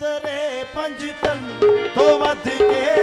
दरे पंजतन तो वध के